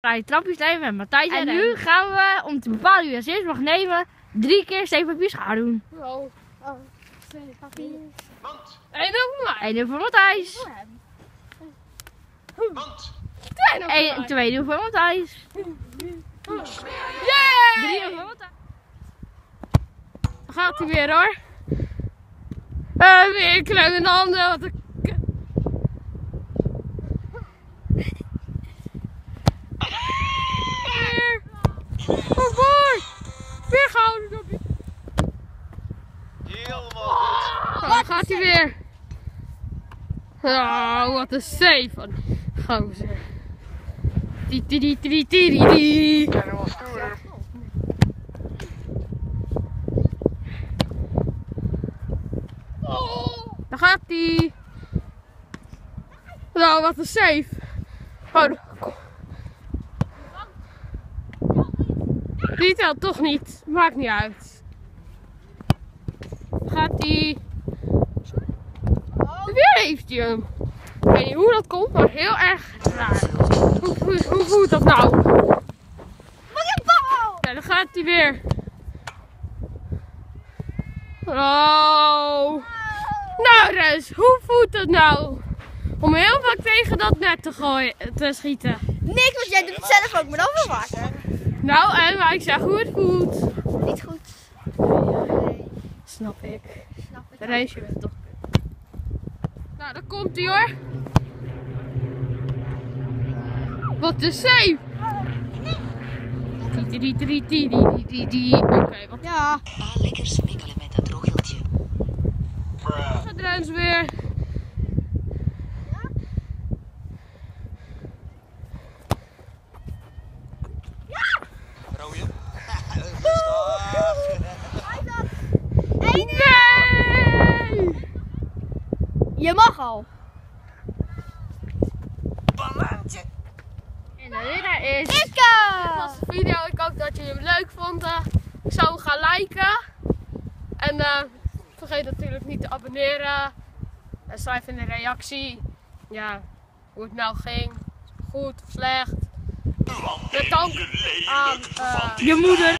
Vrije trapjes nemen met Matthijs En en nu gaan we, om te bepalen wie als eerst mag nemen, drie keer steen, papier, schaar doen. Oh. Oh. Twee, papier. Want, Eén voor mij. 1 voor Matthijs. want, Twee voor Eén, mij. twee voor Matthijs. Yay! Drie voor Matthijs. Dan gaat hij weer hoor. Eh, weer klem in de handen. Wat een k- Weer. Oh boy. Weer gouden kopje. helemaal goed. Oh, dan gaat hij weer. Oh, wat een save van gozer. Die, die, die, die, die, die, die. Daar gaat hij. Nou, wat een save. Oh. Die telt toch niet. Maakt niet uit. Gaat hij. Hem. Ik weet niet hoe dat komt, maar heel erg raar. Hoe, hoe, hoe voelt dat nou? Wat een bal! Ja, dan gaat hij weer. Oh. Nou Rens, hoe voelt het nou? Om heel vaak tegen dat net te gooien, te schieten. Niks, want jij doet het zelf ook, maar dan veel vaker. Nou en, maar ik zeg hoe het voelt. Niet goed. Snap ik. Snap ik. De reisje toch. Nou, dan komt hij hoor. Wat een save. Die, die, die, die, die, die, die, die. Oké, wat Ja. Ga lekker smikkelen met dat gaat Rens weer? Rode. Nee! Je mag al. Ballantje. En de winnaar is... Dit was de video. Ik hoop dat jullie hem leuk vonden. Ik zou hem gaan liken. En eh, vergeet natuurlijk niet te abonneren. En schrijf in de reactie ja, hoe het nou ging. Goed of slecht. Met dank aan eh, Je moeder.